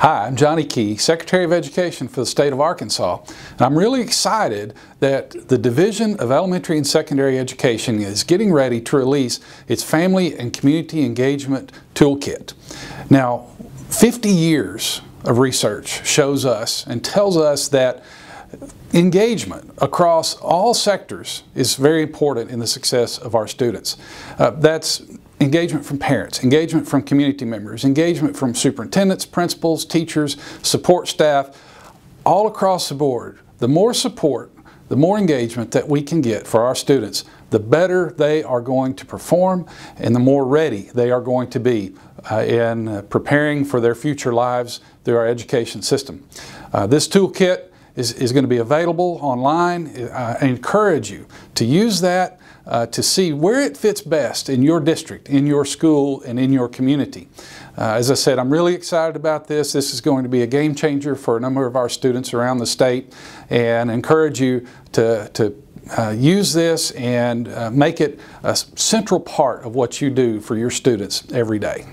Hi, I'm Johnny Key, Secretary of Education for the state of Arkansas. And I'm really excited that the Division of Elementary and Secondary Education is getting ready to release its Family and Community Engagement Toolkit. Now, 50 years of research shows us and tells us that engagement across all sectors is very important in the success of our students. Uh, that's engagement from parents, engagement from community members, engagement from superintendents, principals, teachers, support staff, all across the board. The more support, the more engagement that we can get for our students, the better they are going to perform and the more ready they are going to be uh, in uh, preparing for their future lives through our education system. Uh, this toolkit is, is going to be available online. I encourage you to use that uh, to see where it fits best in your district, in your school, and in your community. Uh, as I said, I'm really excited about this. This is going to be a game changer for a number of our students around the state and encourage you to, to uh, use this and uh, make it a central part of what you do for your students every day.